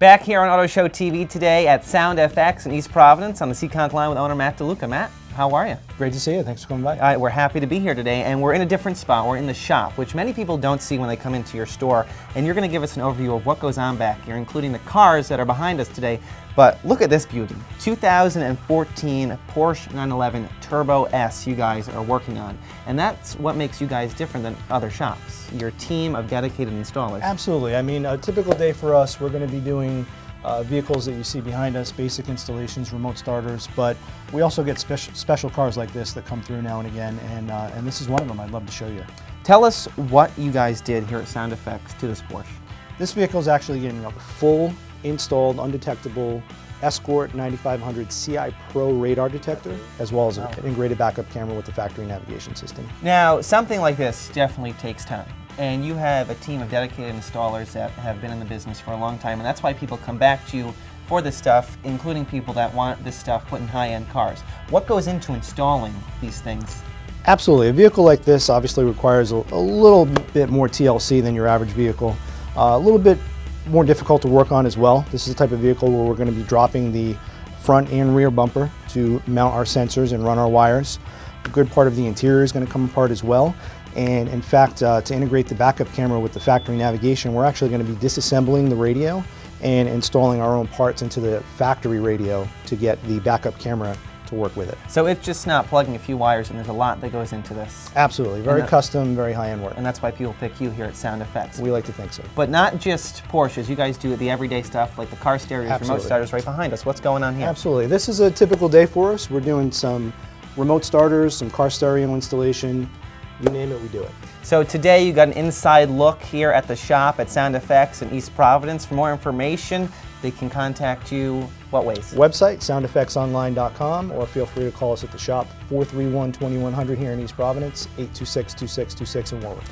Back here on Auto Show TV today at Sound FX in East Providence on the Seekonk line with owner Matt DeLuca. Matt, how are you? Great to see you. Thanks for coming by. We're happy to be here today, and we're in a different spot. We're in the shop, which many people don't see when they come into your store. And you're going to give us an overview of what goes on back here, including the cars that are behind us today. But look at this beauty 2014 Porsche 911 Turbo S you guys are working on. And that's what makes you guys different than other shops. Your team of dedicated installers. Absolutely. I mean, a typical day for us, we're going to be doing uh, vehicles that you see behind us, basic installations, remote starters, but we also get special, special cars like this that come through now and again, and, uh, and this is one of them I'd love to show you. Tell us what you guys did here at Sound FX to this Porsche. This vehicle is actually getting a full installed, undetectable Escort 9500 CI Pro radar detector, as well as an integrated backup camera with the factory navigation system. Now, something like this definitely takes time. And you have a team of dedicated installers that have been in the business for a long time, and that's why people come back to you for this stuff, including people that want this stuff put in high-end cars. What goes into installing these things? Absolutely. A vehicle like this obviously requires a, a little bit more TLC than your average vehicle. Uh, a little bit more difficult to work on as well. This is the type of vehicle where we're going to be dropping the front and rear bumper to mount our sensors and run our wires. A good part of the interior is going to come apart as well. And in fact, uh, to integrate the backup camera with the factory navigation, we're actually going to be disassembling the radio and installing our own parts into the factory radio to get the backup camera to work with it. So it's just not plugging a few wires, and there's a lot that goes into this. Absolutely. Very that, custom, very high-end work. And that's why people pick you here at Sound FX. We like to think so. But not just Porsches. You guys do the everyday stuff like the car stereos, Absolutely. remote starters right behind us. What's going on here? Absolutely. This is a typical day for us. We're doing some remote starters, some car stereo installation. You name it, we do it. So today you got an inside look here at the shop at Sound FX in East Providence. For more information, they can contact you what ways? Website, soundeffectsonline.com, or feel free to call us at the shop, 431-2100 here in East Providence, 826-2626 in Warwick.